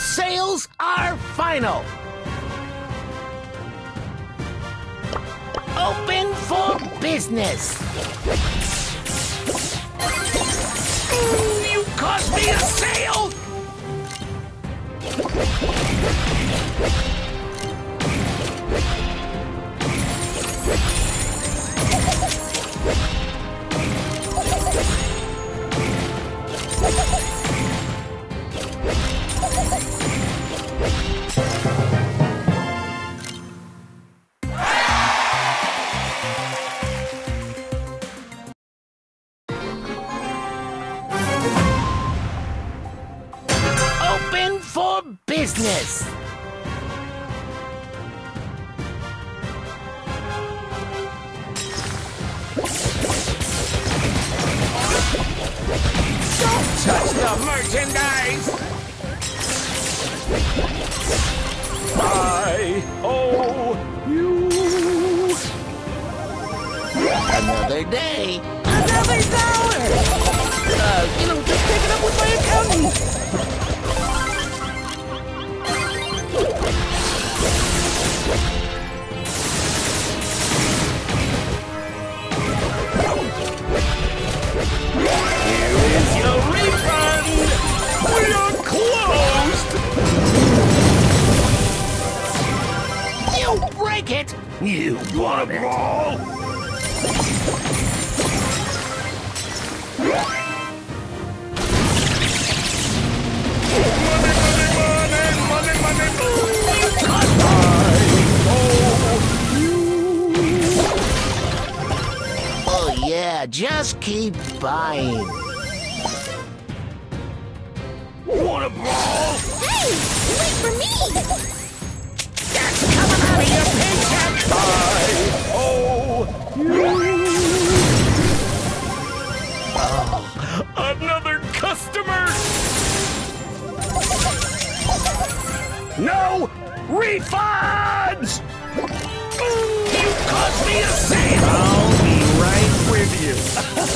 sales are final. Open for business. You caused me a sale! For business. Don't touch the merchandise! Want a brawl? Oh yeah, just keep buying. Want a brawl? No refunds! You caused me a scene! I'll be right with you.